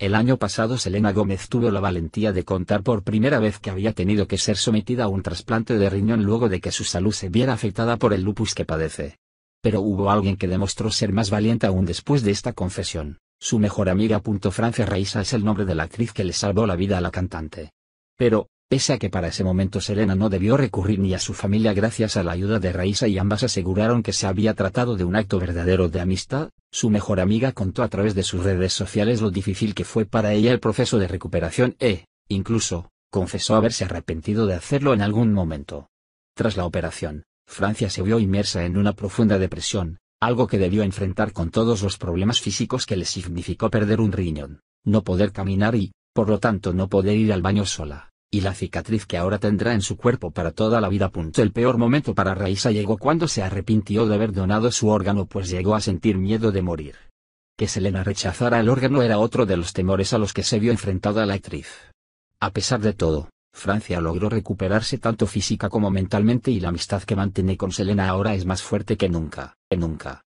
El año pasado Selena Gómez tuvo la valentía de contar por primera vez que había tenido que ser sometida a un trasplante de riñón luego de que su salud se viera afectada por el lupus que padece. Pero hubo alguien que demostró ser más valiente aún después de esta confesión. Su mejor amiga. Francia Raisa es el nombre de la actriz que le salvó la vida a la cantante. Pero, pese a que para ese momento Selena no debió recurrir ni a su familia gracias a la ayuda de Raisa y ambas aseguraron que se había tratado de un acto verdadero de amistad, su mejor amiga contó a través de sus redes sociales lo difícil que fue para ella el proceso de recuperación e, incluso, confesó haberse arrepentido de hacerlo en algún momento. Tras la operación, Francia se vio inmersa en una profunda depresión, algo que debió enfrentar con todos los problemas físicos que le significó perder un riñón, no poder caminar y, por lo tanto no poder ir al baño sola, y la cicatriz que ahora tendrá en su cuerpo para toda la vida. El peor momento para Raisa llegó cuando se arrepintió de haber donado su órgano pues llegó a sentir miedo de morir. Que Selena rechazara el órgano era otro de los temores a los que se vio enfrentada la actriz. A pesar de todo, Francia logró recuperarse tanto física como mentalmente y la amistad que mantiene con Selena ahora es más fuerte que nunca, que nunca.